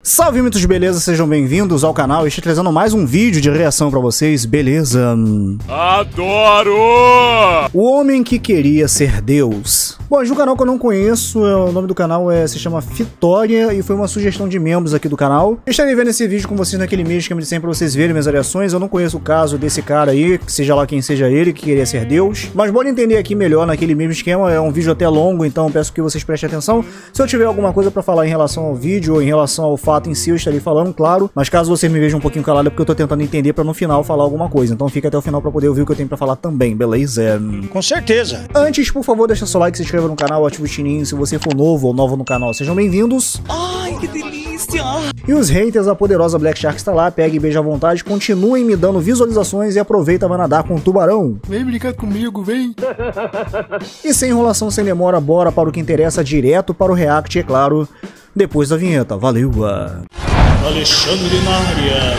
Salve mitos de beleza, sejam bem-vindos ao canal. Estou trazendo mais um vídeo de reação pra vocês, beleza? Adoro! O homem que queria ser Deus. Bom, de um canal que eu não conheço, é, o nome do canal é, se chama Fitória e foi uma sugestão de membros aqui do canal. Eu estarei vendo esse vídeo com vocês naquele mês que eu me disse pra vocês verem minhas reações. Eu não conheço o caso desse cara aí, seja lá quem seja ele, que queria ser Deus. Mas bora entender aqui melhor naquele mesmo esquema. É um vídeo até longo, então peço que vocês prestem atenção. Se eu tiver alguma coisa pra falar em relação ao vídeo ou em relação ao fato em si, eu estarei falando, claro. Mas caso você me veja um pouquinho calado, é porque eu tô tentando entender pra no final falar alguma coisa. Então fica até o final pra poder ouvir o que eu tenho pra falar também, beleza? Com certeza. Antes, por favor, deixa seu like, se inscreva no canal, ativa o sininho se você for novo ou nova no canal. Sejam bem-vindos. Ai, que delícia! E os haters, a poderosa Black Shark está lá, pega e beija à vontade, continuem me dando visualizações e aproveita pra nadar com o tubarão. Vem brincar comigo, vem. E sem enrolação, sem demora, bora para o que interessa, direto para o react, é claro, depois da vinheta. Valeu! ah. Alexandre na área.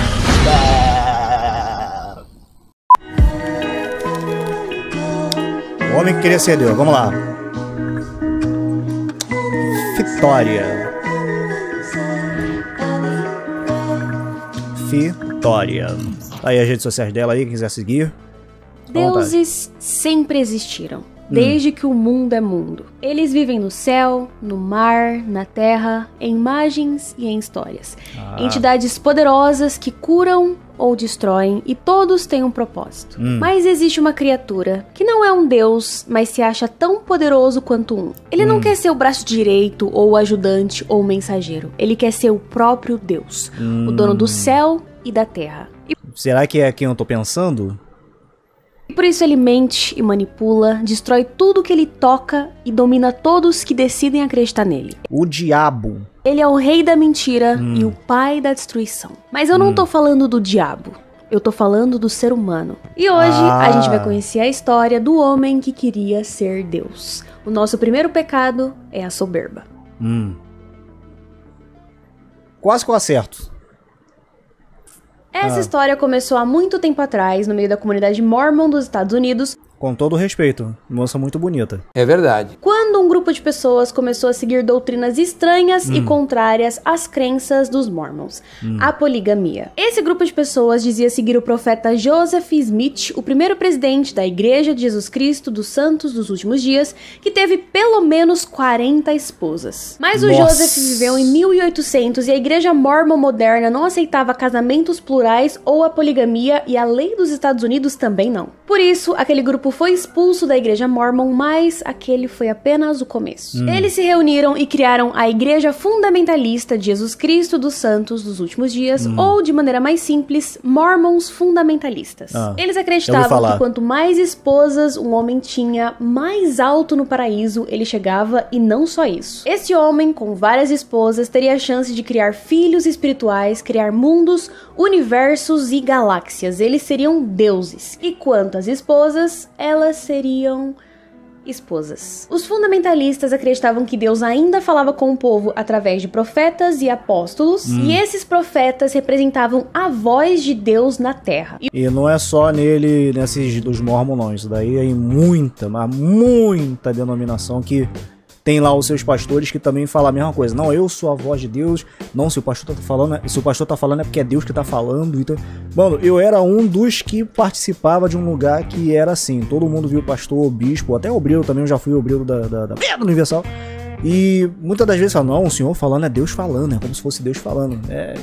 O homem que queria ser Deus, vamos lá. Vitória. Vitória. Tá aí as redes sociais dela aí, quem quiser seguir. Deuses sempre existiram, desde que o mundo é mundo. Eles vivem no céu, no mar, na terra, em imagens e em histórias. Ah. Entidades poderosas que curam ou destroem e todos têm um propósito. Hum. Mas existe uma criatura que não é um deus, mas se acha tão poderoso quanto um. Ele Hum. não quer ser o braço direito ou o ajudante ou o mensageiro. Ele quer ser o próprio Deus, o dono Hum. do céu e da terra. E Será que é quem eu tô pensando? E por isso ele mente e manipula, destrói tudo que ele toca e domina todos que decidem acreditar nele. O diabo. Ele é o rei da mentira Hum. e o pai da destruição. Mas eu não tô falando do diabo. Eu tô falando do ser humano. E hoje Ah. a gente vai conhecer a história do homem que queria ser Deus. O nosso primeiro pecado é a soberba. Hum. Quase que eu acerto. Essa Ah. história começou há muito tempo atrás, no meio da comunidade mormon dos Estados Unidos, Com todo respeito. Moça muito bonita. É verdade. quando um grupo de pessoas começou a seguir doutrinas estranhas e contrárias às crenças dos mormons, a poligamia. Esse grupo de pessoas dizia seguir o profeta Joseph Smith, o primeiro presidente da Igreja de Jesus Cristo dos Santos dos Últimos Dias, que teve pelo menos 40 esposas. Mas o Nossa. Joseph viveu em 1800 e a Igreja Mormon moderna não aceitava casamentos plurais ou a poligamia e a lei dos Estados Unidos também não. Por isso, aquele grupo foi expulso da Igreja Mormon, mas aquele foi apenas o começo. Eles se reuniram e criaram a Igreja Fundamentalista de Jesus Cristo dos Santos dos Últimos Dias, ou de maneira mais simples, Mormons Fundamentalistas. Ah, Eles acreditavam que quanto mais esposas um homem tinha, mais alto no paraíso ele chegava, e não só isso. Esse homem, com várias esposas, teria a chance de criar filhos espirituais, criar mundos, universos e galáxias. Eles seriam deuses. E quanto às esposas, elas seriam esposas. Os fundamentalistas acreditavam que Deus ainda falava com o povo através de profetas e apóstolos, e esses profetas representavam a voz de Deus na terra. E E não é só nele, nesses dos mormons, não. Isso daí é em muita, mas muita denominação que tem lá os seus pastores que também falam a mesma coisa. Não, eu sou a voz de Deus. Não, se o pastor tá falando, se o pastor tá falando é porque é Deus que tá falando. Então, mano, eu era um dos que participava de um lugar que era assim. Todo mundo viu o pastor, o bispo, até o obreiro também. Eu já fui obreiro da, da, da Pedra Universal. E muitas das vezes falam, não, o senhor falando é Deus falando, é como se fosse Deus falando. É.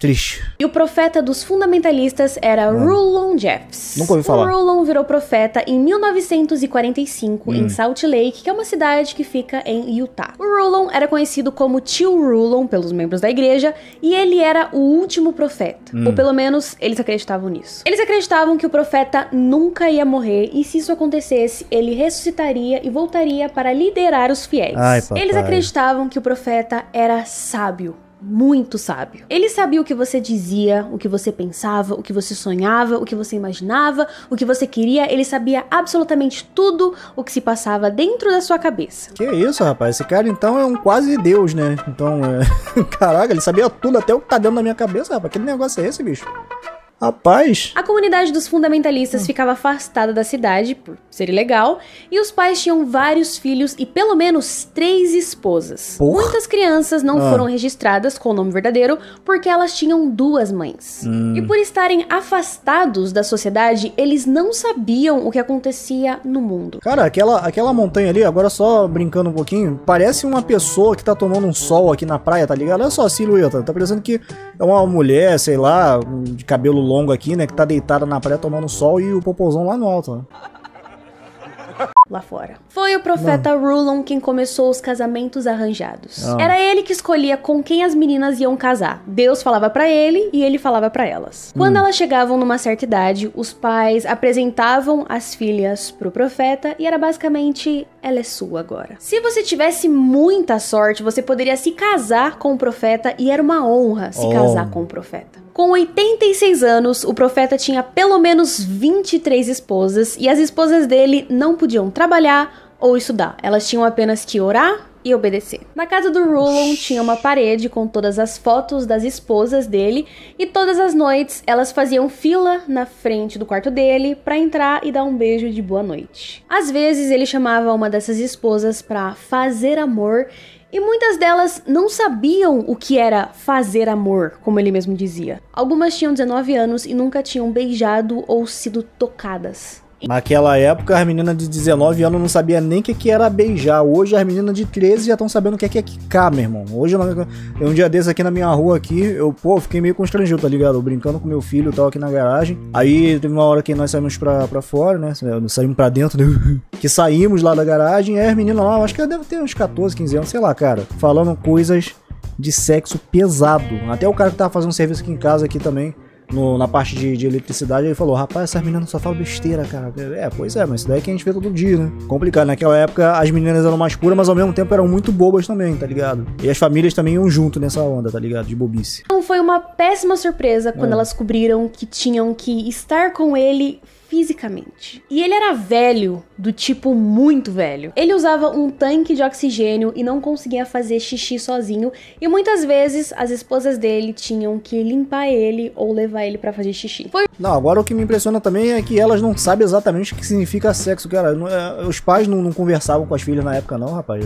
Triste. E o profeta dos fundamentalistas era Rulon Jeffs. Nunca ouvi falar. O Rulon virou profeta em 1945 Hum. em Salt Lake, que é uma cidade que fica em Utah. O Rulon era conhecido como Tio Rulon pelos membros da igreja e ele era o último profeta. Hum. Ou pelo menos eles acreditavam nisso. Eles acreditavam que o profeta nunca ia morrer e se isso acontecesse, ele ressuscitaria e voltaria para liderar os fiéis. Ai. Eles acreditavam que o profeta era sábio muito sábio. Ele sabia o que você dizia, o que você pensava, o que você sonhava, o que você imaginava, o que você queria. Ele sabia absolutamente tudo o que se passava dentro da sua cabeça. Que isso, rapaz? Esse cara então é um quase deus, né? Então, é... caraca, ele sabia tudo, até o que tá dentro da minha cabeça, rapaz. Que negócio é esse, bicho? Rapaz. A comunidade dos fundamentalistas ficava afastada da cidade, por ser ilegal, e os pais tinham vários filhos e pelo menos três esposas. Porra. Muitas crianças não Ah. foram registradas com o nome verdadeiro porque elas tinham duas mães. Hum. E por estarem afastados da sociedade, eles não sabiam o que acontecia no mundo. Cara, aquela, aquela montanha ali, agora só brincando um pouquinho, parece uma pessoa que tá tomando um sol aqui na praia, tá ligado? Olha só a silhueta. Tá parecendo que é uma mulher, sei lá, de cabelo longo aqui, né? Que tá deitada na praia tomando sol e o popozão lá no alto, né? lá fora. Foi o profeta Rulon quem começou os casamentos arranjados. Ah. Era ele que escolhia com quem as meninas iam casar. Deus falava pra ele e ele falava pra elas. Quando elas chegavam numa certa idade, os pais apresentavam as filhas pro profeta e era basicamente ela é sua agora. Se você tivesse muita sorte, você poderia se casar com o profeta e era uma honra se Oh. casar com o profeta. Com 86 anos, o profeta tinha pelo menos 23 esposas e as esposas dele não podiam trabalhar ou estudar. Elas tinham apenas que orar e obedecer. Na casa do Rulon tinha uma parede com todas as fotos das esposas dele e todas as noites elas faziam fila na frente do quarto dele pra entrar e dar um beijo de boa noite. Às vezes ele chamava uma dessas esposas pra fazer amor e muitas delas não sabiam o que era fazer amor, como ele mesmo dizia. Algumas tinham 19 anos e nunca tinham beijado ou sido tocadas. Naquela época, as meninas de 19 anos não sabiam nem o que, que era beijar. Hoje, as meninas de 13 já estão sabendo o que é, que é quicar, meu irmão. Hoje, eu- um dia desses aqui na minha rua aqui, eu, pô, fiquei meio constrangido, tá ligado? Brincando com meu filho e tal aqui na garagem. Aí, teve uma hora que nós saímos pra, pra fora, né? Saímos pra dentro, né? que saímos lá da garagem. E as meninas lá, acho que deve ter uns 14, 15 anos, sei lá, cara. Falando coisas de sexo pesado. Até o cara que tava fazendo serviço aqui em casa aqui também. No- na parte de, de eletricidade, ele falou: Rapaz, essas meninas só falam besteira, cara. É, pois é, mas isso daí é que a gente vê todo dia, né? Complicado. Naquela época, as meninas eram mais puras, mas ao mesmo tempo eram muito bobas também, tá ligado? E as famílias também iam junto nessa onda, tá ligado? De bobice. Então foi uma péssima surpresa quando É. elas descobriram que tinham que estar com ele fisicamente. E ele era velho, do tipo muito velho. Ele usava um tanque de oxigênio e não conseguia fazer xixi sozinho, e muitas vezes as esposas dele tinham que limpar ele ou levar ele pra fazer xixi. Foi Não, agora o que me impressiona também é que elas não sabem exatamente o que significa sexo, cara. É- os pais não, não conversavam com as filhas na época, não, rapaz.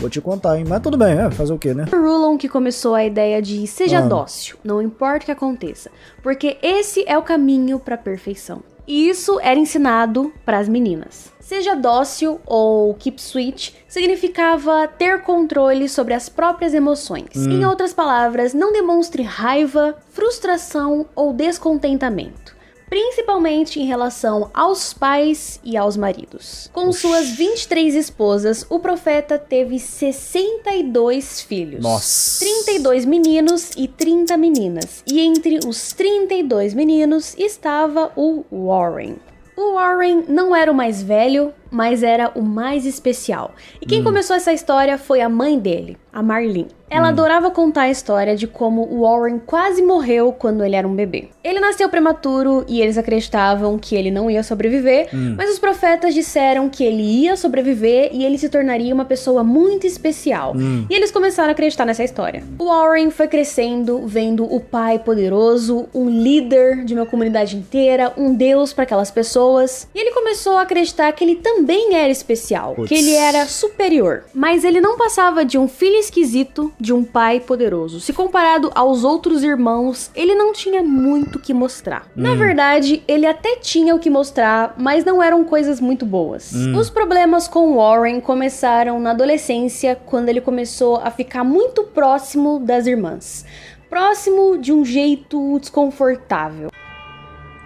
Vou te contar, hein? Mas tudo bem, é, fazer o quê, né? Rulon que começou a ideia de seja Ah. dócil, não importa o que aconteça, porque esse é o caminho pra perfeição. E isso era ensinado para as meninas. Seja dócil ou keep sweet significava ter controle sobre as próprias emoções. Em outras palavras, não demonstre raiva, frustração ou descontentamento. Principalmente em relação aos pais e aos maridos. Com suas 23 esposas, o profeta teve 62 filhos. Nossa. 32 meninos e 30 meninas. E entre os 32 meninos estava o Warren. O Warren não era o mais velho, mas era o mais especial. E quem começou essa história foi a mãe dele, a Marlene. Ela adorava contar a história de como o Warren quase morreu quando ele era um bebê. Ele nasceu prematuro e eles acreditavam que ele não ia sobreviver, mas os profetas disseram que ele ia sobreviver e ele se tornaria uma pessoa muito especial. E eles começaram a acreditar nessa história. O Warren foi crescendo, vendo o pai poderoso, um líder de uma comunidade inteira, um deus para aquelas pessoas. E ele começou a acreditar que ele também era especial, Putz. que ele era superior. Mas ele não passava de um filho esquisito de um pai poderoso. Se comparado aos outros irmãos, ele não tinha muito o que mostrar. Na verdade, ele até tinha o que mostrar, mas não eram coisas muito boas. Os problemas com Warren começaram na adolescência, quando ele começou a ficar muito próximo das irmãs. Próximo de um jeito desconfortável.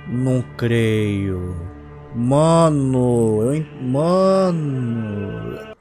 Não creio. Mano, eu. Mano.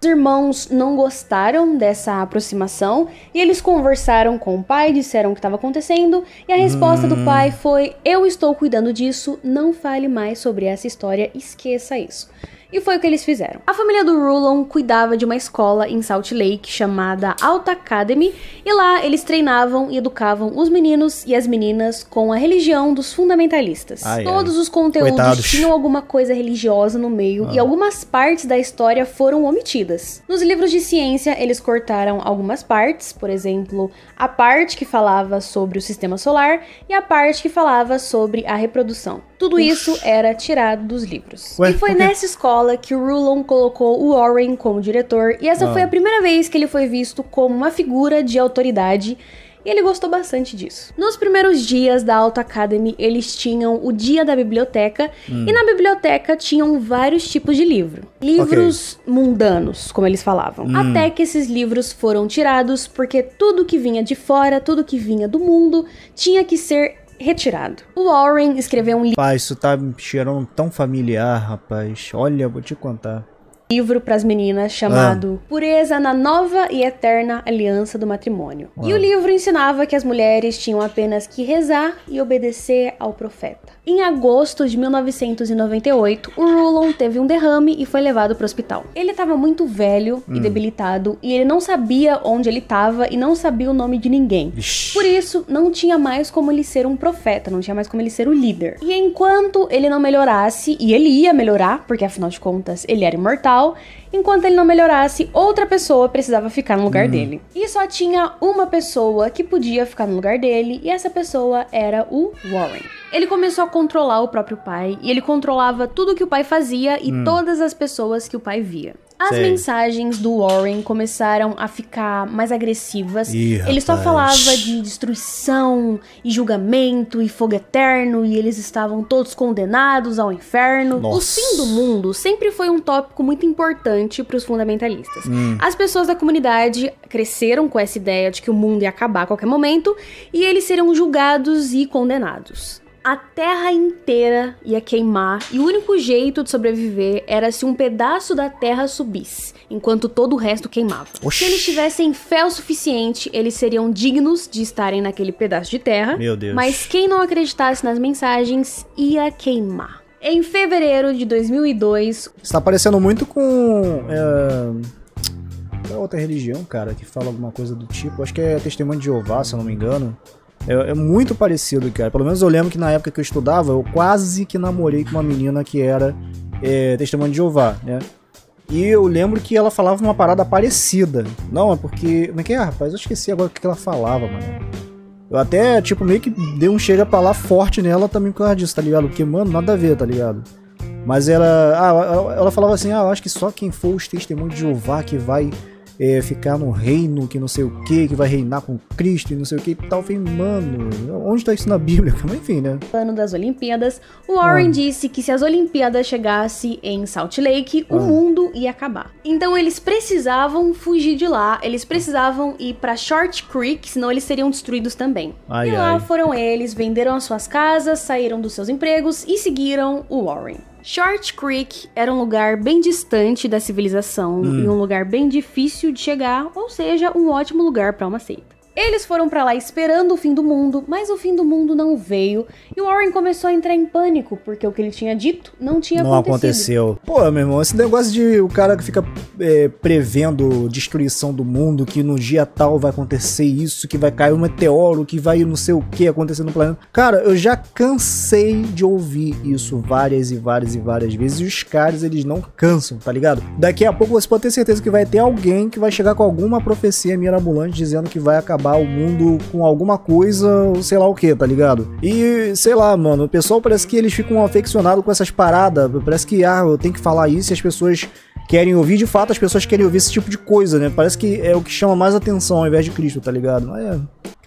Os irmãos não gostaram dessa aproximação e eles conversaram com o pai, disseram o que estava acontecendo e a resposta do pai foi: Eu estou cuidando disso, não fale mais sobre essa história, esqueça isso. E foi o que eles fizeram. A família do Rulon cuidava de uma escola em Salt Lake chamada Alta Academy, e lá eles treinavam e educavam os meninos e as meninas com a religião dos fundamentalistas. Ai, Todos ai. os conteúdos Coitados. tinham alguma coisa religiosa no meio e algumas partes da história foram omitidas. Nos livros de ciência, eles cortaram algumas partes, por exemplo, a parte que falava sobre o sistema solar e a parte que falava sobre a reprodução. Tudo isso era tirado dos livros. Ué, e foi nessa escola que o Rulon colocou o Warren como diretor, e essa Ah. foi a primeira vez que ele foi visto como uma figura de autoridade. E ele gostou bastante disso. Nos primeiros dias da Alta Academy, eles tinham o dia da biblioteca, Hum. e na biblioteca tinham vários tipos de livro. Livros mundanos, como eles falavam. Hum. Até que esses livros foram tirados, porque tudo que vinha de fora, tudo que vinha do mundo, tinha que ser retirado. Warren escreveu um Pai, isso tá cheirando tão familiar, rapaz. Olha, vou te contar. Livro para as meninas chamado Pureza na Nova e Eterna Aliança do Matrimônio. E o livro ensinava que as mulheres tinham apenas que rezar e obedecer ao profeta. Em agosto de 1998, o Rulon teve um derrame e foi levado para o hospital. Ele estava muito velho e debilitado e ele não sabia onde ele estava e não sabia o nome de ninguém. Vixe. Por isso, não tinha mais como ele ser um profeta, não tinha mais como ele ser o líder. E enquanto ele não melhorasse, e ele ia melhorar, porque afinal de contas ele era imortal, pessoal enquanto ele não melhorasse, outra pessoa precisava ficar no lugar dele. E só tinha uma pessoa que podia ficar no lugar dele, e essa pessoa era o Warren. Ele começou a controlar o próprio pai, e ele controlava tudo que o pai fazia e todas as pessoas que o pai via. As Sei. mensagens do Warren começaram a ficar mais agressivas. Ih, ele só rapaz. falava de destruição e julgamento e fogo eterno e eles estavam todos condenados ao inferno. Nossa. O fim do mundo sempre foi um tópico muito importante para os fundamentalistas. Hum. As pessoas da comunidade cresceram com essa ideia de que o mundo ia acabar a qualquer momento e eles seriam julgados e condenados. A terra inteira ia queimar e o único jeito de sobreviver era se um pedaço da terra subisse, enquanto todo o resto queimava. Oxi. Se eles tivessem fé o suficiente, eles seriam dignos de estarem naquele pedaço de terra. Meu Deus. Mas quem não acreditasse nas mensagens ia queimar. Em fevereiro de 2002, Isso tá parecendo muito com. É... Qual é outra religião, cara, que fala alguma coisa do tipo? Acho que é Testemunho de Jeová, se eu não me engano. É, é muito parecido, cara. Pelo menos eu lembro que na época que eu estudava, eu quase que namorei com uma menina que era é, Testemunho de Jeová, né? E eu lembro que ela falava uma parada parecida. Não, é porque. Como é que é, rapaz? Eu esqueci agora o que ela falava, mano. Eu até, tipo, meio que dei um chega pra lá forte nela também por causa disso, tá ligado? Porque, mano, nada a ver, tá ligado? Mas ela, ah, ela- falava assim, ah, acho que só quem for os testemunhos de Jeová que vai é, ficar no reino, que não sei o que, que vai reinar com Cristo e não sei o que e tal. Eu falei, mano, onde tá isso na Bíblia? Mas enfim, né? ano das Olimpíadas, o Warren Ah. disse que se as Olimpíadas chegassem em Salt Lake, o Ah. mundo ia acabar. Então eles precisavam fugir de lá, eles precisavam ir pra Short Creek, senão eles seriam destruídos também. Ai, e lá ai. foram eles, venderam as suas casas, saíram dos seus empregos e seguiram o Warren. Short Creek era um lugar bem distante da civilização Hum. e um lugar bem difícil de chegar, ou seja, um ótimo lugar para uma seita. Eles foram pra lá esperando o fim do mundo, mas o fim do mundo não veio e o Warren começou a entrar em pânico porque o que ele tinha dito não tinha não acontecido. aconteceu. Pô, meu irmão, esse negócio de o cara que fica é, prevendo destruição do mundo, que no dia tal vai acontecer isso, que vai cair um meteoro, que vai não sei o que acontecer no planeta. Cara, eu já cansei de ouvir isso várias e várias e várias vezes. E os caras, eles não cansam, tá ligado? Daqui a pouco você pode ter certeza que vai ter alguém que vai chegar com alguma profecia mirabolante dizendo que vai acabar o mundo com alguma coisa, sei lá o que, tá ligado? E sei lá, mano, o pessoal parece que eles ficam afeccionados com essas paradas. Parece que, ah, eu tenho que falar isso e as pessoas querem ouvir. De fato, as pessoas querem ouvir esse tipo de coisa, né? Parece que é o que chama mais atenção ao invés de Cristo, tá ligado? Mas é.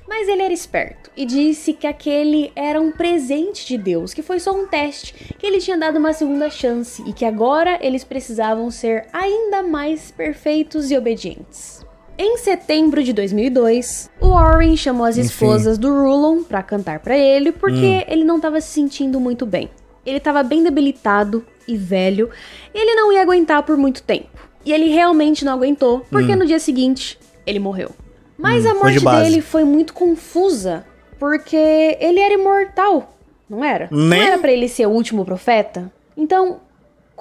Mas ele era esperto e disse que aquele era um presente de Deus, que foi só um teste, que ele tinha dado uma segunda chance e que agora eles precisavam ser ainda mais perfeitos e obedientes. Em setembro de 2002, o Warren chamou as Enfim. esposas do Rulon pra cantar pra ele porque ele não tava se sentindo muito bem. Ele tava bem debilitado e velho, e ele não ia aguentar por muito tempo. E ele realmente não aguentou, porque no dia seguinte ele morreu. Mas a Hum. foi de morte base. dele foi muito confusa, porque ele era imortal, não era? Não era pra ele ser o último profeta? Então,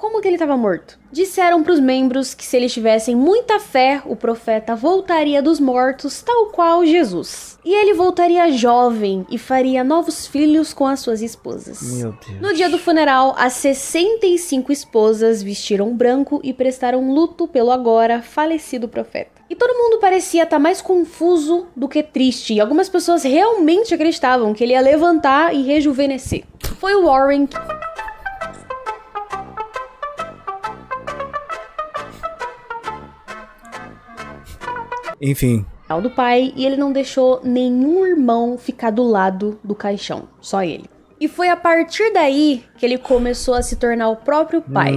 Como que ele estava morto? Disseram para os membros que se eles tivessem muita fé, o profeta voltaria dos mortos, tal qual Jesus. E ele voltaria jovem e faria novos filhos com as suas esposas. Meu Deus. No dia do funeral, as 65 esposas vestiram branco e prestaram luto pelo agora falecido profeta. E todo mundo parecia estar mais confuso do que triste, e algumas pessoas realmente acreditavam que ele ia levantar e rejuvenescer. Foi o Warren que Enfim, do pai e ele não deixou nenhum irmão ficar do lado do caixão, só ele. E foi a partir daí que ele começou a se tornar o próprio pai,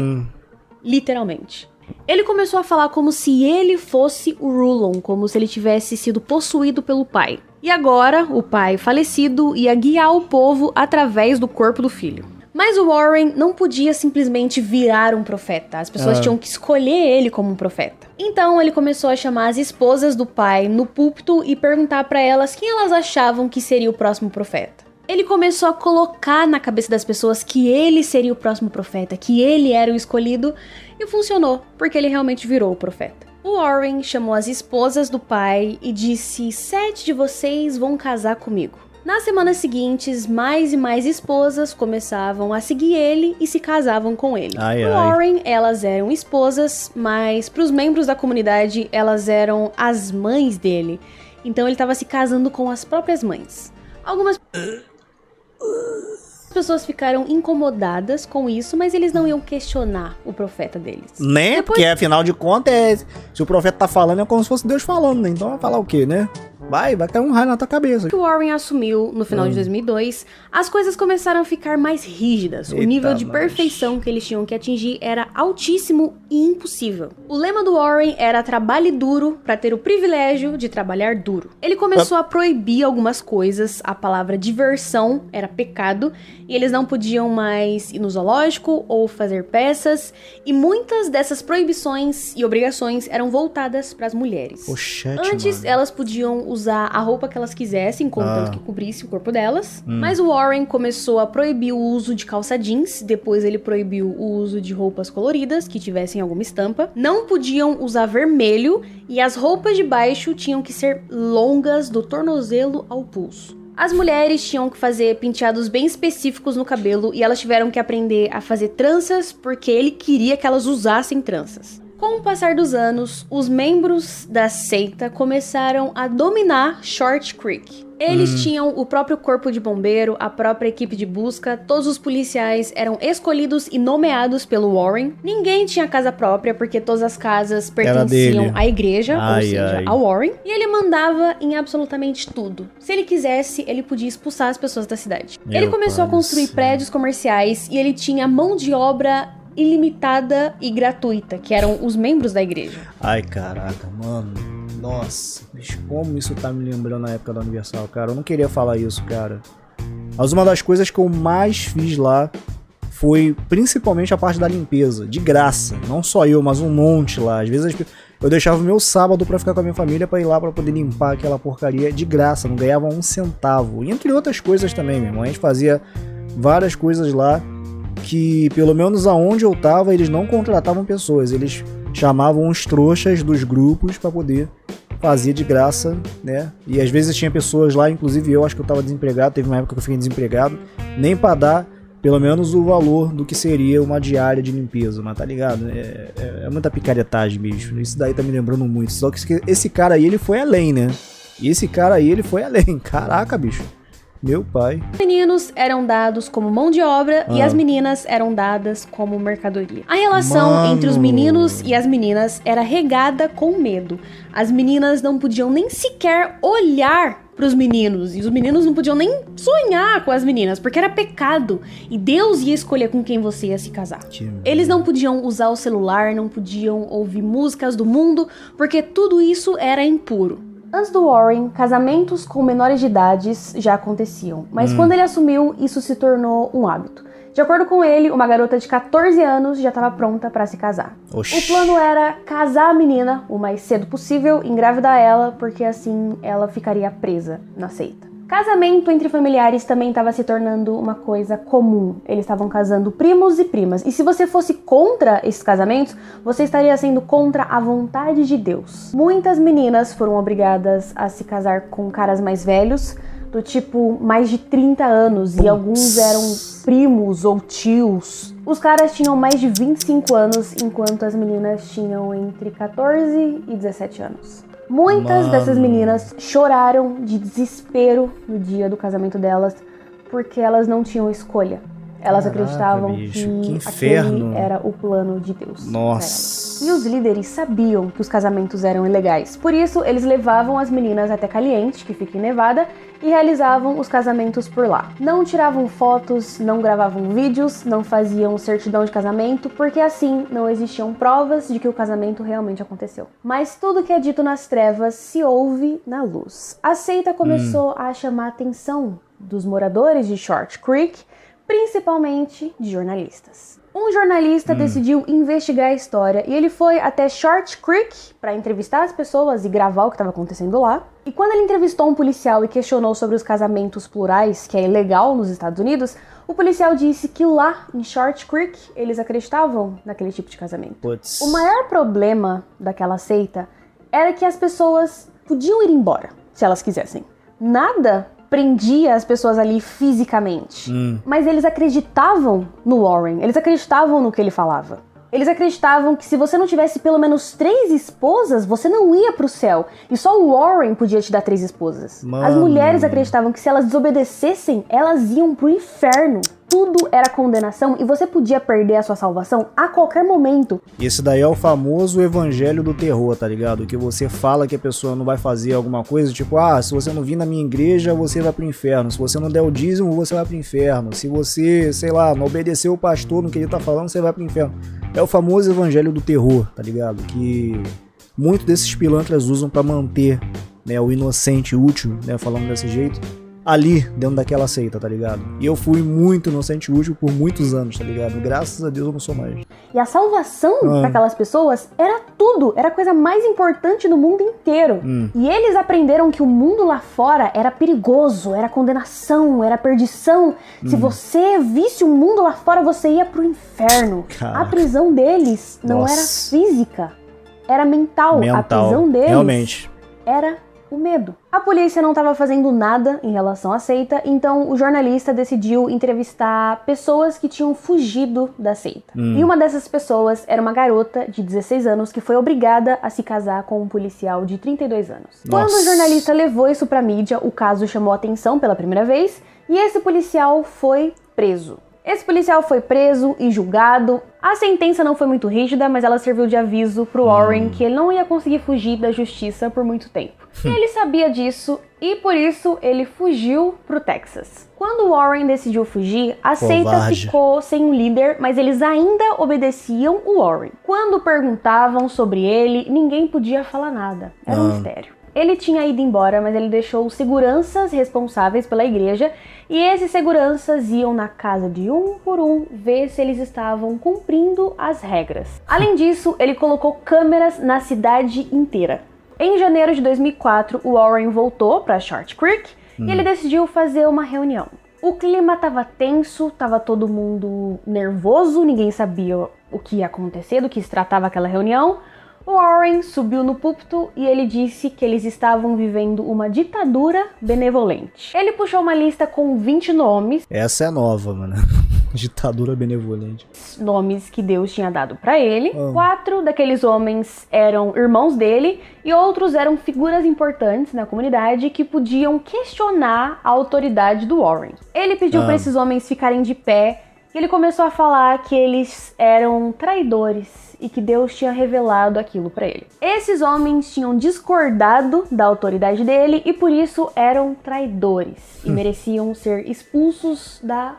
literalmente. Ele começou a falar como se ele fosse o Rulon, como se ele tivesse sido possuído pelo pai. E agora, o pai falecido ia guiar o povo através do corpo do filho. Mas o Warren não podia simplesmente virar um profeta. As pessoas Ah. tinham que escolher ele como um profeta. Então ele começou a chamar as esposas do pai no púlpito e perguntar pra elas quem elas achavam que seria o próximo profeta. Ele começou a colocar na cabeça das pessoas que ele seria o próximo profeta, que ele era o escolhido, e funcionou, porque ele realmente virou o profeta. O Warren chamou as esposas do pai e disse: Sete de vocês vão casar comigo. Nas semanas seguintes, mais e mais esposas começavam a seguir ele e se casavam com ele. Ai, Pro ai. Warren, elas eram esposas, mas para os membros da comunidade, elas eram as mães dele. Então ele estava se casando com as próprias mães. Algumas pessoas ficaram incomodadas com isso, mas eles não iam questionar o profeta deles. né? Depois- Porque afinal de contas, é, se o profeta tá falando, é como se fosse Deus falando, né? Então vai falar o quê, né? Vai, vai cair um raio na tua cabeça. que o Warren assumiu no final Hum. de 2002, as coisas começaram a ficar mais rígidas. o Eita, nível de nós. perfeição que eles tinham que atingir era altíssimo e impossível. O lema do Warren era trabalhe duro para ter o privilégio de trabalhar duro. Ele começou a proibir algumas coisas, a palavra diversão era pecado e eles não podiam mais ir no zoológico ou fazer peças, e muitas dessas proibições e obrigações eram voltadas para as mulheres. Pochete, Antes, mano. elas podiam usar a roupa que elas quisessem, contanto Ah. que cobrisse o corpo delas. Hum. Mas o Warren começou a proibir o uso de calça jeans, depois ele proibiu o uso de roupas coloridas que tivessem alguma estampa. Não podiam usar vermelho e as roupas de baixo tinham que ser longas do tornozelo ao pulso. As mulheres tinham que fazer penteados bem específicos no cabelo e elas tiveram que aprender a fazer tranças porque ele queria que elas usassem tranças. Com o passar dos anos, os membros da seita começaram a dominar Short Creek. Eles tinham o próprio corpo de bombeiro, a própria equipe de busca, todos os policiais eram escolhidos e nomeados pelo Warren. Ninguém tinha casa própria porque todas as casas pertenciam à igreja, ou Ai, seja, ai. ao Warren. E ele mandava em absolutamente tudo. Se ele quisesse, ele podia expulsar as pessoas da cidade. Meu ele começou a construir céu. prédios comerciais e ele tinha mão de obra ilimitada e gratuita, que eram os membros da igreja. Ai, caraca, mano. Nossa, bicho, como isso tá me lembrando na época da Universal, cara. Eu não queria falar isso, cara. Mas uma das coisas que eu mais fiz lá foi principalmente a parte da limpeza, de graça. Não só eu, mas um monte lá. Às vezes eu deixava o meu sábado pra ficar com a minha família pra ir lá pra poder limpar aquela porcaria de graça, não ganhava um centavo. E entre outras coisas também, meu irmão. A gente fazia várias coisas lá que, pelo menos aonde eu tava, eles não contratavam pessoas, eles chamavam os trouxas dos grupos pra poder fazer de graça, né? E às vezes tinha pessoas lá, inclusive eu, acho que eu tava desempregado, teve uma época que eu fiquei desempregado, nem pra dar pelo menos o valor do que seria uma diária de limpeza, mas tá ligado? É, é- é muita picaretagem, bicho. Isso daí tá me lembrando muito. Só que esse cara aí, ele foi além, né? E esse cara aí, ele foi além. Caraca, bicho. Meu pai. Os meninos eram dados como mão de obra e Ah. as meninas eram dadas como mercadoria. A relação Mano. entre os meninos e as meninas era regada com medo. As meninas não podiam nem sequer olhar para os meninos e os meninos não podiam nem sonhar com as meninas, porque era pecado e Deus ia escolher com quem você ia se casar. Que Eles não podiam usar o celular, não podiam ouvir músicas do mundo, porque tudo isso era impuro. Antes do Warren, casamentos com menores de idades já aconteciam, mas quando ele assumiu, isso se tornou um hábito. De acordo com ele, uma garota de 14 anos já estava pronta para se casar. Oxi. O plano era casar a menina o mais cedo possível, engravidar ela, porque assim ela ficaria presa na seita. Casamento entre familiares também estava se tornando uma coisa comum. Eles estavam casando primos e primas. E se você fosse contra esses casamentos, você estaria sendo contra a vontade de Deus. Muitas meninas foram obrigadas a se casar com caras mais velhos, do tipo mais de 30 anos, e alguns eram primos ou tios. Os caras tinham mais de 25 anos, enquanto as meninas tinham entre 14 e 17 anos. Muitas Mano. dessas meninas choraram de desespero no dia do casamento delas, porque elas não tinham escolha. Elas Caraca, acreditavam bicho, que, que aquele era o plano de Deus. Nossa. E os líderes sabiam que os casamentos eram ilegais. Por isso, eles levavam as meninas até Caliente, que fica em Nevada, e realizavam os casamentos por lá. Não tiravam fotos, não gravavam vídeos, não faziam certidão de casamento, porque assim não existiam provas de que o casamento realmente aconteceu. Mas tudo que é dito nas trevas se ouve na luz. A seita começou a chamar a atenção dos moradores de Short Creek, principalmente de jornalistas. Um jornalista decidiu investigar a história e ele foi até Short Creek para entrevistar as pessoas e gravar o que estava acontecendo lá. E quando ele entrevistou um policial e questionou sobre os casamentos plurais, que é ilegal nos Estados Unidos, o policial disse que lá em Short Creek eles acreditavam naquele tipo de casamento. Putz. O maior problema daquela seita era que as pessoas podiam ir embora se elas quisessem. Nada prendia as pessoas ali fisicamente. Mas eles acreditavam no Warren, eles acreditavam no que ele falava. Eles acreditavam que se você não tivesse pelo menos três esposas, você não ia pro céu. E só o Warren podia te dar três esposas. As Mano. mulheres acreditavam que se elas desobedecessem, elas iam pro inferno. Tudo era condenação e você podia perder a sua salvação a qualquer momento. Esse daí é o famoso evangelho do terror, tá ligado? Que você fala que a pessoa não vai fazer alguma coisa, tipo, ah, se você não vir na minha igreja, você vai pro inferno. Se você não der o dízimo, você vai pro inferno. Se você, sei lá, não obedecer o pastor no que ele tá falando, você vai pro inferno. É o famoso evangelho do terror, tá ligado? Que muitos desses pilantras usam pra manter né, o inocente útil, né, falando desse jeito, ali dentro daquela seita, tá ligado? E eu fui muito inocente útil por muitos anos, tá ligado? Graças a Deus eu não sou mais. E a salvação Ah. para aquelas pessoas era tudo, era a coisa mais importante do mundo inteiro. Hum. E eles aprenderam que o mundo lá fora era perigoso, era condenação, era perdição. Hum. Se você visse o mundo lá fora, você ia pro inferno. Caraca. A prisão deles não Nossa. era física, era mental. A Mental. prisão deles Realmente. era o medo. A polícia não estava fazendo nada em relação à seita, então o jornalista decidiu entrevistar pessoas que tinham fugido da seita. Hum. E uma dessas pessoas era uma garota de 16 anos que foi obrigada a se casar com um policial de 32 anos. Quando o Nossa. jornalista levou isso pra mídia, o caso chamou atenção pela primeira vez e esse policial foi preso. Esse policial foi preso e julgado. A sentença não foi muito rígida, mas ela serviu de aviso pro Warren que ele não ia conseguir fugir da justiça por muito tempo. Ele sabia disso e por isso ele fugiu pro Texas. Quando Warren decidiu fugir, a seita Covarde. ficou sem um líder, mas eles ainda obedeciam o Warren. Quando perguntavam sobre ele, ninguém podia falar nada. Era um Ah. mistério. Ele tinha ido embora, mas ele deixou seguranças responsáveis pela igreja e esses seguranças iam na casa de um por um ver se eles estavam cumprindo as regras. Além disso, ele colocou câmeras na cidade inteira. Em janeiro de 2004, o Warren voltou para Short Creek e ele decidiu fazer uma reunião. O clima tava tenso, tava todo mundo nervoso, ninguém sabia o que ia acontecer, do que se tratava aquela reunião. O Warren subiu no púlpito e ele disse que eles estavam vivendo uma ditadura benevolente. Ele puxou uma lista com 20 nomes, Essa é nova, mano. Ditadura benevolente. nomes que Deus tinha dado pra ele. Ah. Quatro daqueles homens eram irmãos dele e outros eram figuras importantes na comunidade que podiam questionar a autoridade do Warren. Ele pediu Ah. pra esses homens ficarem de pé e ele começou a falar que eles eram traidores e que Deus tinha revelado aquilo pra ele. Esses homens tinham discordado da autoridade dele e por isso eram traidores e mereciam ser expulsos da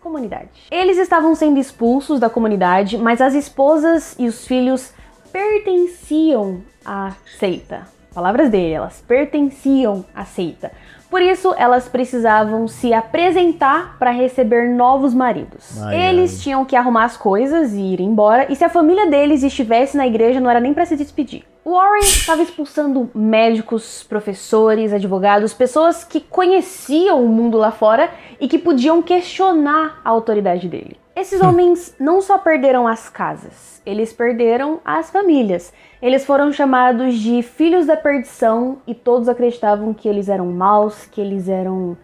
comunidade. Eles estavam sendo expulsos da comunidade, mas as esposas e os filhos pertenciam à seita. Palavras dele, elas pertenciam à seita. Por isso, elas precisavam se apresentar para receber novos maridos. Ai, Eles ai. tinham que arrumar as coisas e ir embora, e se a família deles estivesse na igreja, não era nem para se despedir. Warren estava expulsando médicos, professores, advogados, pessoas que conheciam o mundo lá fora e que podiam questionar a autoridade dele. Esses homens não só perderam as casas, eles perderam as famílias. Eles foram chamados de filhos da perdição e todos acreditavam que eles eram maus, que eles eram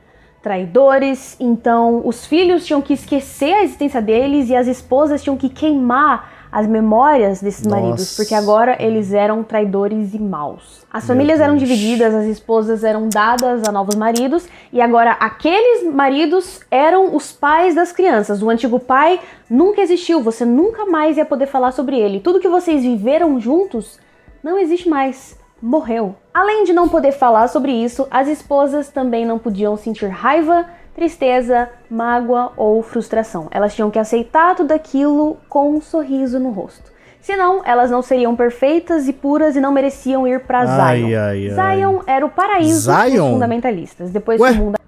traidores. Então, os filhos tinham que esquecer a existência deles e as esposas tinham que queimar as memórias desses Nossa. maridos, porque agora eles eram traidores e maus. As famílias eram divididas, as esposas eram dadas a novos maridos, e agora aqueles maridos eram os pais das crianças. O antigo pai nunca existiu, você nunca mais ia poder falar sobre ele. Tudo que vocês viveram juntos não existe mais. Morreu. Além de não poder falar sobre isso, as esposas também não podiam sentir raiva, tristeza, mágoa ou frustração. Elas tinham que aceitar tudo aquilo com um sorriso no rosto. Senão, elas não seriam perfeitas e puras e não mereciam ir pra Ai, Zion. ai, ai. Zion era o paraíso dos Zion? fundamentalistas. Depois Ué? que o mundo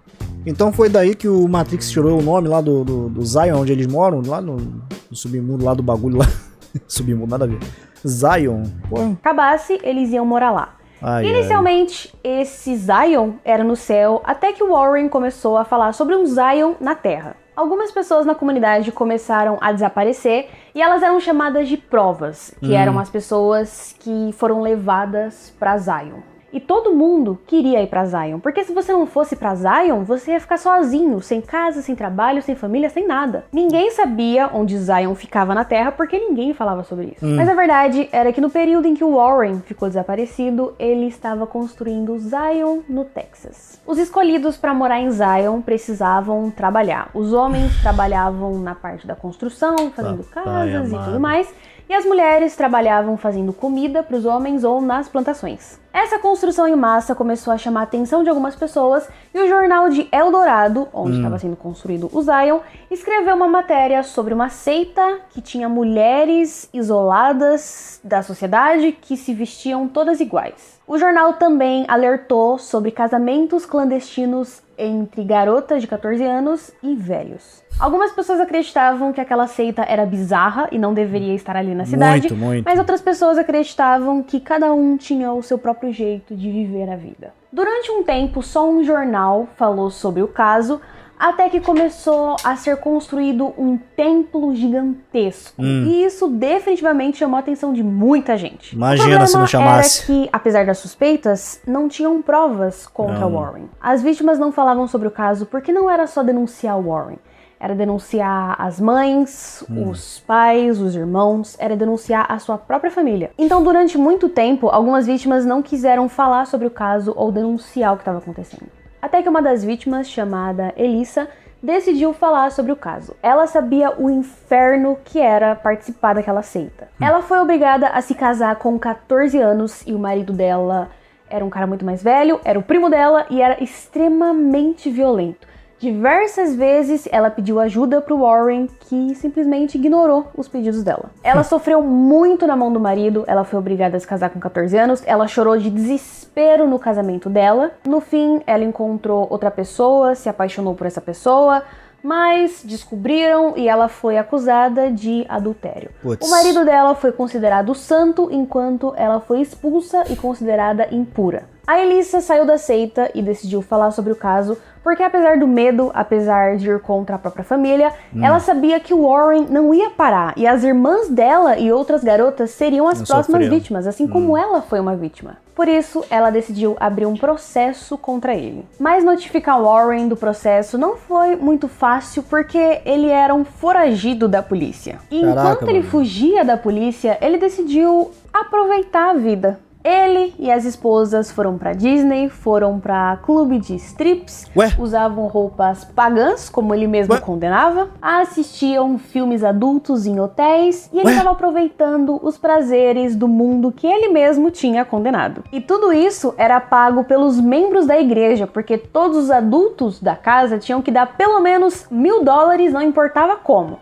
Então foi daí que o Matrix tirou o nome lá do, do, do Zion, onde eles moram, lá no, no submundo lá do bagulho lá. submundo, nada a ver. Zion. Pô, acabasse, eles iam morar lá. Ai, ai. Inicialmente, esse Zion era no céu, até que Warren começou a falar sobre um Zion na Terra. Algumas pessoas na comunidade começaram a desaparecer e elas eram chamadas de provas, que eram as pessoas que foram levadas para Zion. E todo mundo queria ir para Zion, porque se você não fosse para Zion, você ia ficar sozinho, sem casa, sem trabalho, sem família, sem nada. Ninguém sabia onde Zion ficava na Terra, porque ninguém falava sobre isso. Mas a verdade era que no período em que o Warren ficou desaparecido, ele estava construindo Zion no Texas. Os escolhidos para morar em Zion precisavam trabalhar. Os homens trabalhavam na parte da construção, fazendo Papai casas e amado. tudo mais. E as mulheres trabalhavam fazendo comida para os homens ou nas plantações. Essa construção em massa começou a chamar a atenção de algumas pessoas e o jornal de Eldorado, onde estava sendo construído o Zion, escreveu uma matéria sobre uma seita que tinha mulheres isoladas da sociedade que se vestiam todas iguais. O jornal também alertou sobre casamentos clandestinos entre garotas de 14 anos e velhos. Algumas pessoas acreditavam que aquela seita era bizarra e não deveria estar ali na cidade, Muito, muito. mas outras pessoas acreditavam que cada um tinha o seu próprio jeito de viver a vida. Durante um tempo, só um jornal falou sobre o caso, até que começou a ser construído um templo gigantesco. E isso definitivamente chamou a atenção de muita gente. Hum. Imagina o se não chamasse. Era que, apesar das suspeitas, não tinham provas contra Não. Warren. As vítimas não falavam sobre o caso porque não era só denunciar Warren. Era denunciar as mães, Hum. os pais, os irmãos, era denunciar a sua própria família. Então, durante muito tempo, algumas vítimas não quiseram falar sobre o caso ou denunciar o que estava acontecendo. Até que uma das vítimas, chamada Elissa, decidiu falar sobre o caso. Ela sabia o inferno que era participar daquela seita. Ela foi obrigada a se casar com 14 anos e o marido dela era um cara muito mais velho, era o primo dela e era extremamente violento. Diversas vezes ela pediu ajuda pro Warren, que simplesmente ignorou os pedidos dela. Ela sofreu muito na mão do marido, ela foi obrigada a se casar com 14 anos, ela chorou de desespero no casamento dela. No fim, ela encontrou outra pessoa, se apaixonou por essa pessoa, mas descobriram e ela foi acusada de adultério. Puts. O marido dela foi considerado santo, enquanto ela foi expulsa e considerada impura. A Elissa saiu da seita e decidiu falar sobre o caso, porque apesar do medo, apesar de ir contra a própria família, ela sabia que o Warren não ia parar e as irmãs dela e outras garotas seriam as Não próximas sofriam. vítimas, assim como ela foi uma vítima. Por isso, ela decidiu abrir um processo contra ele. Mas notificar Warren do processo não foi muito fácil porque ele era um foragido da polícia. E Caraca, enquanto ele mano. fugia da polícia, ele decidiu aproveitar a vida. Ele e as esposas foram pra Disney, foram pra clube de strips, Ué? usavam roupas pagãs, como ele mesmo Ué? condenava, assistiam filmes adultos em hotéis e ele estava aproveitando os prazeres do mundo que ele mesmo tinha condenado. E tudo isso era pago pelos membros da igreja, porque todos os adultos da casa tinham que dar pelo menos mil dólares, não importava como.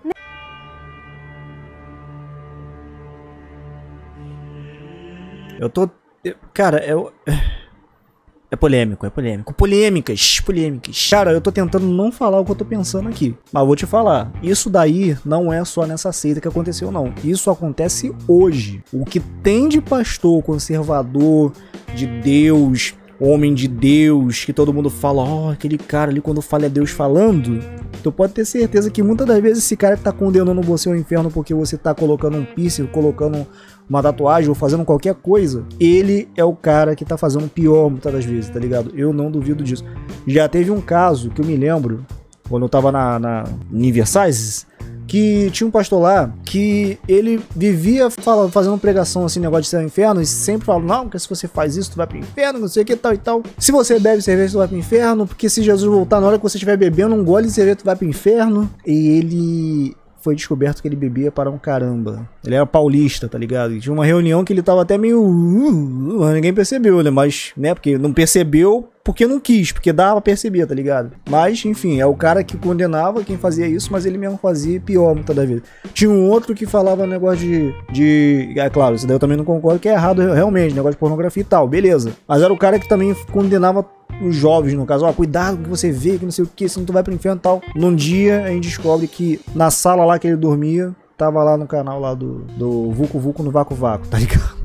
Eu tô. cara, eu. É polêmico, é polêmico. Polêmicas, polêmicas. Cara, eu tô tentando não falar o que eu tô pensando aqui. Mas vou te falar. Isso daí não é só nessa seita que aconteceu, não. Isso acontece hoje. O que tem de pastor conservador, de Deus, homem de Deus, que todo mundo fala, ó, oh, aquele cara ali quando fala é Deus falando. Tu pode ter certeza que muitas das vezes esse cara que tá condenando você ao inferno porque você tá colocando um piercing, colocando uma tatuagem ou fazendo qualquer coisa, ele é o cara que tá fazendo pior muitas das vezes, tá ligado? Eu não duvido disso. Já teve um caso que eu me lembro, quando eu tava na, na Universais, que tinha um pastor lá que ele vivia falando, fazendo pregação assim, negócio de e inferno, e sempre falava, não, porque se você faz isso, tu vai pro inferno, não sei o que, tal e tal. Se você bebe cerveja, tu vai pro inferno, porque se Jesus voltar na hora que você estiver bebendo um gole de cerveja, tu vai pro inferno. E ele foi descoberto que ele bebia para um caramba. Ele era paulista, tá ligado? E tinha uma reunião que ele tava até meio. Uh, uh, ninguém percebeu, né? Mas, né? Porque não percebeu porque não quis, porque dava pra perceber, tá ligado? Mas, enfim, é o cara que condenava quem fazia isso, mas ele mesmo fazia pior muitas das vezes. Tinha um outro que falava negócio de. de é claro, isso daí eu também não concordo que é errado realmente, negócio de pornografia e tal, beleza. Mas era o cara que também condenava os jovens, no caso, ó, cuidado com que você vê, que não sei o que, senão tu vai pro inferno e tal. Num dia a gente descobre que na sala lá que ele dormia, tava lá no canal lá do, do Vucu Vucu no Vaco Vaco, tá ligado?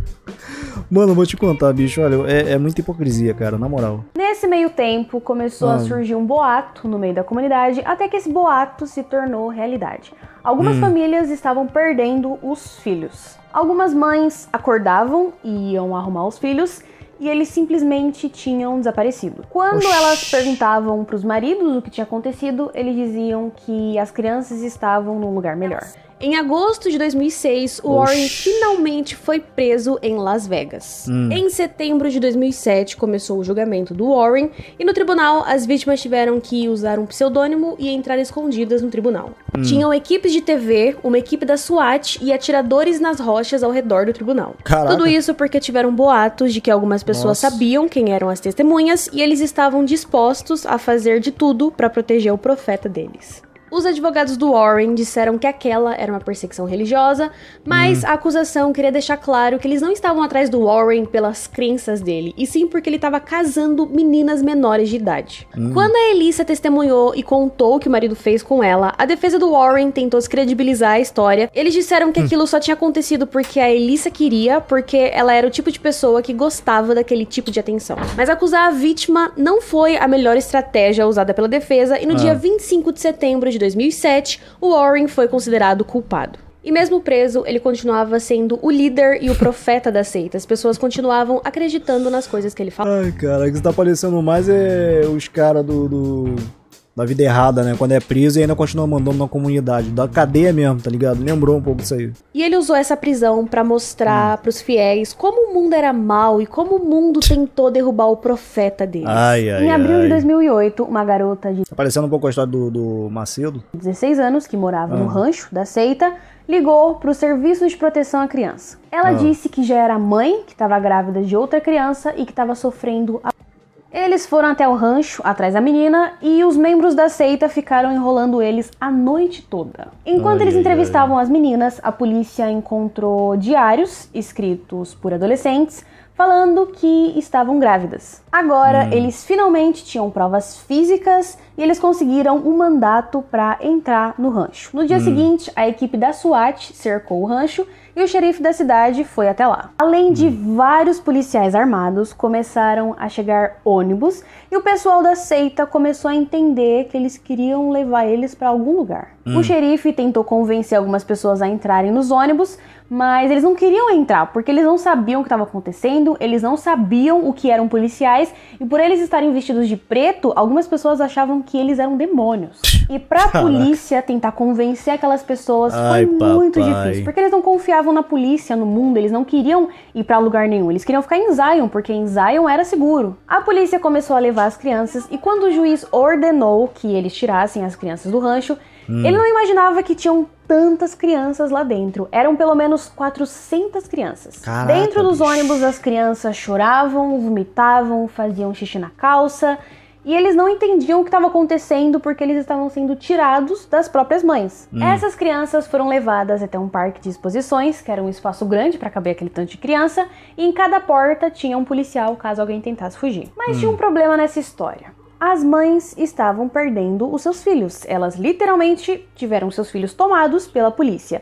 Mano, vou te contar, bicho, olha, é, é muita hipocrisia, cara, na moral. Nesse meio tempo, começou a surgir um boato no meio da comunidade, até que esse boato se tornou realidade. Algumas hum. famílias estavam perdendo os filhos. Algumas mães acordavam e iam arrumar os filhos e eles simplesmente tinham desaparecido. Quando Oxi. elas perguntavam para os maridos o que tinha acontecido, eles diziam que as crianças estavam num lugar melhor. Em agosto de 2006, o Warren finalmente foi preso em Las Vegas. Hum. Em setembro de 2007, começou o julgamento do Warren e no tribunal as vítimas tiveram que usar um pseudônimo e entrar escondidas no tribunal. Hum. Tinham equipes de TV, uma equipe da SWAT e atiradores nas rochas ao redor do tribunal. Caraca. Tudo isso porque tiveram boatos de que algumas pessoas Nossa. sabiam quem eram as testemunhas e eles estavam dispostos a fazer de tudo para proteger o profeta deles. Os advogados do Warren disseram que aquela era uma perseguição religiosa, mas hum. a acusação queria deixar claro que eles não estavam atrás do Warren pelas crenças dele, e sim porque ele estava casando meninas menores de idade. Hum. Quando a Elissa testemunhou e contou o que o marido fez com ela, a defesa do Warren tentou descredibilizar a história. Eles disseram que hum. aquilo só tinha acontecido porque a Elissa queria, porque ela era o tipo de pessoa que gostava daquele tipo de atenção. Mas acusar a vítima não foi a melhor estratégia usada pela defesa, e no ah. dia 25 de setembro de 2007, o Warren foi considerado culpado. E mesmo preso, ele continuava sendo o líder e o profeta da seita. As pessoas continuavam acreditando nas coisas que ele falava. Ai, cara, o que está aparecendo mais é os caras do, do da vida errada, né? Quando é preso e ainda continua mandando na comunidade. Da cadeia mesmo, tá ligado? Lembrou um pouco disso aí. E ele usou essa prisão para mostrar hum. pros fiéis como o mundo era mal e como o mundo tentou derrubar o profeta deles. Ai, ai, em abril ai. de 2008, uma garota de... Aparecendo um pouco a história do, do Macedo. 16 anos, que morava ah. no rancho da seita, ligou para o Serviço de Proteção à Criança. Ela ah. disse que já era mãe, que estava grávida de outra criança e que estava sofrendo eles foram até o rancho atrás da menina e os membros da seita ficaram enrolando eles a noite toda. Enquanto ai, eles entrevistavam ai. as meninas, a polícia encontrou diários escritos por adolescentes falando que estavam grávidas. Agora, hum. eles finalmente tinham provas físicas e eles conseguiram um mandato para entrar no rancho. No dia hum. seguinte, a equipe da SWAT cercou o rancho e o xerife da cidade foi até lá. Além de hum. vários policiais armados, começaram a chegar ônibus e o pessoal da seita começou a entender que eles queriam levar eles para algum lugar. Hum. O xerife tentou convencer algumas pessoas a entrarem nos ônibus, mas eles não queriam entrar porque eles não sabiam o que estava acontecendo, eles não sabiam o que eram policiais e por eles estarem vestidos de preto, algumas pessoas achavam que eles eram demônios. E pra Caraca. polícia tentar convencer aquelas pessoas Ai, foi muito papai. difícil, porque eles não confiavam na polícia no mundo, eles não queriam ir para lugar nenhum, eles queriam ficar em Zion, porque em Zion era seguro. A polícia começou a levar as crianças e quando o juiz ordenou que eles tirassem as crianças do rancho, Hum. Ele não imaginava que tinham tantas crianças lá dentro. Eram pelo menos 400 crianças. Caraca, dentro dos bicho. ônibus, as crianças choravam, vomitavam, faziam xixi na calça. E eles não entendiam o que estava acontecendo porque eles estavam sendo tirados das próprias mães. Hum. Essas crianças foram levadas até um parque de exposições, que era um espaço grande para caber aquele tanto de criança, e em cada porta tinha um policial caso alguém tentasse fugir. Mas tinha um problema nessa história. As mães estavam perdendo os seus filhos. Elas literalmente tiveram seus filhos tomados pela polícia.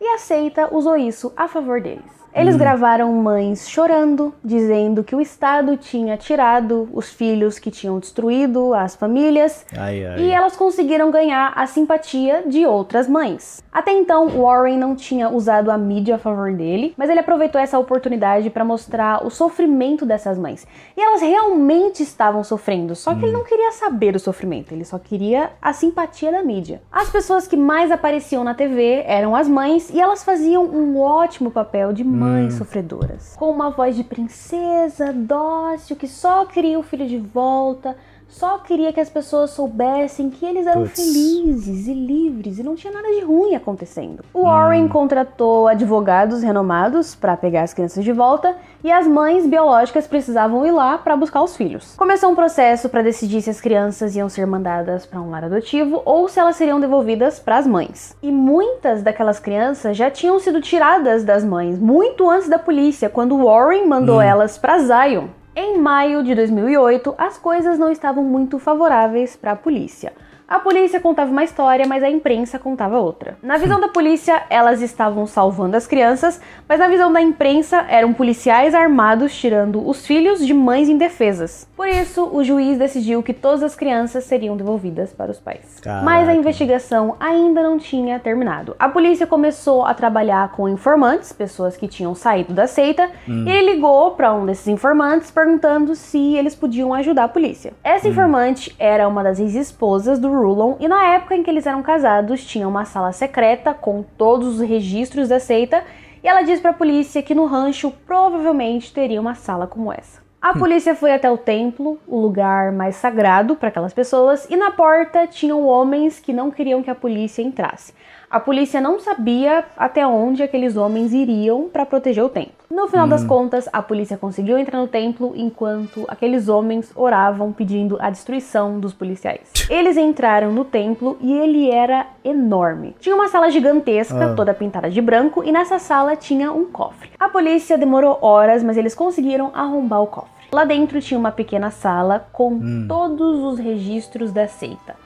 E a seita usou isso a favor deles. Eles gravaram mães chorando, dizendo que o Estado tinha tirado os filhos que tinham destruído as famílias Ai, ai. e elas conseguiram ganhar a simpatia de outras mães. Até então, Warren não tinha usado a mídia a favor dele, mas ele aproveitou essa oportunidade para mostrar o sofrimento dessas mães. E elas realmente estavam sofrendo, só que ele não queria saber do sofrimento, ele só queria a simpatia da mídia. As pessoas que mais apareciam na TV eram as mães e elas faziam um ótimo papel de mães sofredoras. Com uma voz de princesa, dócil, que só queria o filho de volta, só queria que as pessoas soubessem que eles eram Puts. felizes e livres e não tinha nada de ruim acontecendo. O Warren contratou advogados renomados para pegar as crianças de volta e as mães biológicas precisavam ir lá para buscar os filhos. Começou um processo para decidir se as crianças iam ser mandadas para um lar adotivo ou se elas seriam devolvidas para as mães. E muitas daquelas crianças já tinham sido tiradas das mães muito antes da polícia, quando Warren mandou elas para Zion. Em maio de 2008, as coisas não estavam muito favoráveis para a polícia. A polícia contava uma história, mas a imprensa contava outra. Na visão da polícia, elas estavam salvando as crianças, mas na visão da imprensa, eram policiais armados tirando os filhos de mães indefesas. Por isso, o juiz decidiu que todas as crianças seriam devolvidas para os pais. Caraca. Mas a investigação ainda não tinha terminado. A polícia começou a trabalhar com informantes, pessoas que tinham saído da seita, e ele ligou para um desses informantes perguntando se eles podiam ajudar a polícia. Essa informante era uma das ex-esposas do Rulon e na época em que eles eram casados tinha uma sala secreta com todos os registros da seita e ela disse para a polícia que no rancho provavelmente teria uma sala como essa. A polícia foi até o templo, o lugar mais sagrado para aquelas pessoas, e na porta tinham homens que não queriam que a polícia entrasse. A polícia não sabia até onde aqueles homens iriam para proteger o templo. No final das contas, a polícia conseguiu entrar no templo enquanto aqueles homens oravam pedindo a destruição dos policiais. Eles entraram no templo e ele era enorme. Tinha uma sala gigantesca, toda pintada de branco, e nessa sala tinha um cofre. A polícia demorou horas, mas eles conseguiram arrombar o cofre. Lá dentro tinha uma pequena sala com todos os registros da seita.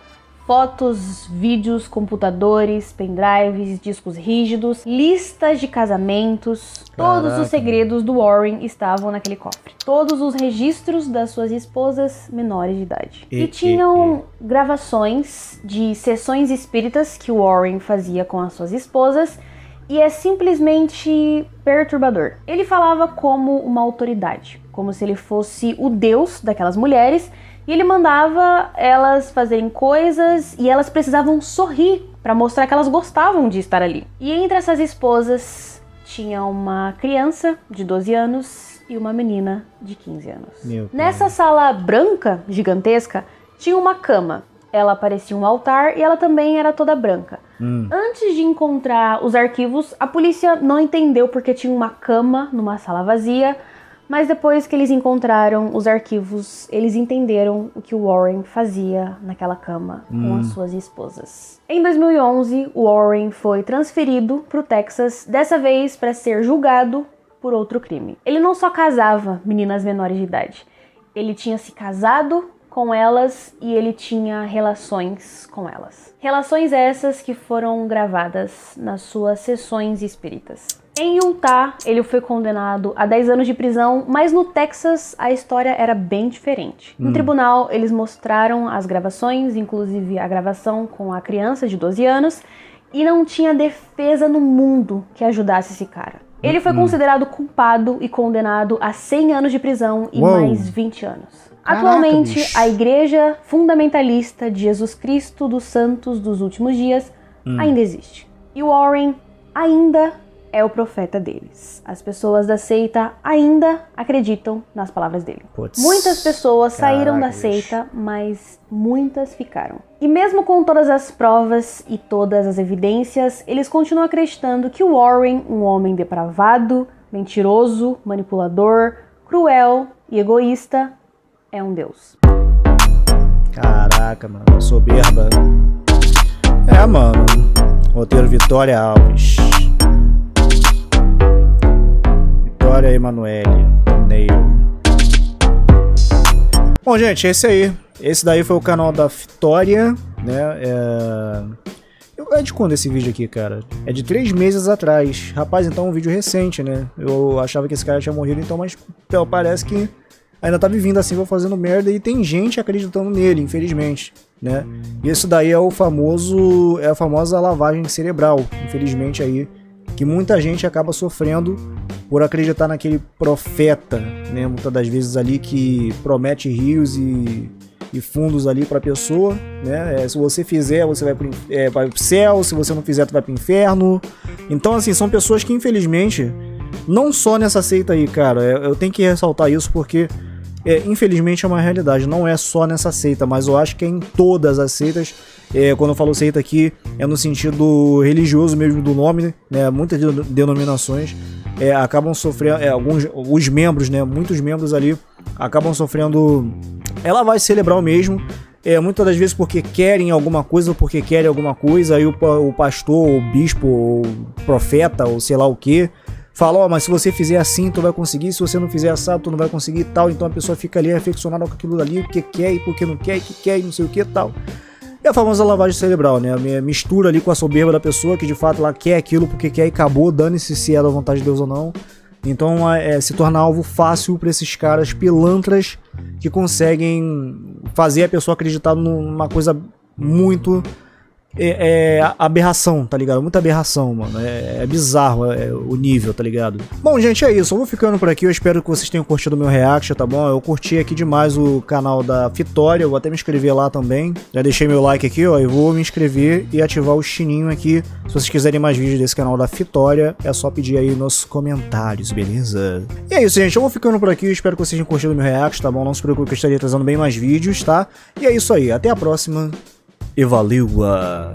Fotos, vídeos, computadores, pendrives, discos rígidos, listas de casamentos, todos Caraca. os segredos do Warren estavam naquele cofre. Todos os registros das suas esposas menores de idade. E- E, e- tinham gravações de sessões espíritas que o Warren fazia com as suas esposas e é simplesmente perturbador. Ele falava como uma autoridade, como se ele fosse o deus daquelas mulheres e ele mandava elas fazerem coisas e elas precisavam sorrir para mostrar que elas gostavam de estar ali. E entre essas esposas tinha uma criança de 12 anos e uma menina de 15 anos. Meu. Nessa sala branca, gigantesca, tinha uma cama. Ela parecia um altar e ela também era toda branca. Antes de encontrar os arquivos, a polícia não entendeu porque tinha uma cama numa sala vazia, mas depois que eles encontraram os arquivos, eles entenderam o que o Warren fazia naquela cama com as suas esposas. Em 2011, o Warren foi transferido para o Texas, dessa vez para ser julgado por outro crime. Ele não só casava meninas menores de idade, ele tinha se casado com elas e ele tinha relações com elas. Relações essas que foram gravadas nas suas sessões espíritas. Em Utah, ele foi condenado a 10 anos de prisão, mas no Texas a história era bem diferente. No tribunal, eles mostraram as gravações, inclusive a gravação com a criança de 12 anos, e não tinha defesa no mundo que ajudasse esse cara. Ele foi considerado culpado e condenado a 100 anos de prisão e Uou. mais 20 anos. Caraca, Atualmente, bicho. a Igreja Fundamentalista de Jesus Cristo dos Santos dos Últimos Dias ainda existe. E Warren ainda é o profeta deles. As pessoas da seita ainda acreditam nas palavras dele. Putz. Muitas pessoas saíram da Caraca, seita, mas muitas ficaram. E mesmo com todas as provas e todas as evidências, eles continuam acreditando que Warren, um homem depravado, mentiroso, manipulador, cruel e egoísta, é um deus. Caraca, mano. Soberba. É, mano. Roteiro Vitória Alves. Vitória Emanuele. Neil. Bom, gente, esse aí. Esse daí foi o canal da Vitória, né? É... É de quando esse vídeo aqui, cara? É de três meses atrás. Rapaz, então é um vídeo recente, né? Eu achava que esse cara tinha morrido, então, mas parece que ainda tá vivendo assim, vou fazendo merda, e tem gente acreditando nele, infelizmente, né? E isso daí é o famoso, é a famosa lavagem cerebral, infelizmente aí, que muita gente acaba sofrendo por acreditar naquele profeta, né? Muitas das vezes ali que promete rios e e fundos ali para a pessoa, né? É, se você fizer, você vai pro, é, céu, se você não fizer, tu vai pro inferno. Então, assim, são pessoas que infelizmente, não só nessa seita aí, cara, é, eu tenho que ressaltar isso porque é, infelizmente é uma realidade, não é só nessa seita, mas eu acho que é em todas as seitas. É, quando eu falo seita aqui, é no sentido religioso mesmo do nome, né? Muitas denominações é, acabam sofrendo, é, alguns os membros, né? Muitos membros ali acabam sofrendo ela vai celebrar o mesmo. É, muitas das vezes porque querem alguma coisa porque querem alguma coisa, aí o, o pastor, o bispo, o profeta, ou sei lá o que, fala, ó, oh, mas se você fizer assim, tu vai conseguir, se você não fizer assado, tu não vai conseguir tal, então a pessoa fica ali reflexionada com aquilo ali, porque quer e porque não quer, e que quer e não sei o que tal. É a famosa lavagem cerebral, né? A mistura ali com a soberba da pessoa que de fato ela quer aquilo porque quer e acabou, dane-se se é da vontade de Deus ou não. Então é, se torna alvo fácil para esses caras pilantras que conseguem fazer a pessoa acreditar numa coisa muito é, é, aberração, tá ligado? Muita aberração, mano. É, é bizarro é, o nível, tá ligado? Bom, gente, é isso. Eu vou ficando por aqui. Eu espero que vocês tenham curtido o meu react, tá bom? Eu curti aqui demais o canal da Vitória. Eu vou até me inscrever lá também. Já deixei meu like aqui, ó. E vou me inscrever e ativar o sininho aqui. Se vocês quiserem mais vídeos desse canal da Vitória, é só pedir aí nos comentários, beleza? E é isso, gente. Eu vou ficando por aqui. Eu espero que vocês tenham curtido o meu react, tá bom? Não se preocupe que eu estaria trazendo bem mais vídeos, tá? E é isso aí. Até a próxima Evalua!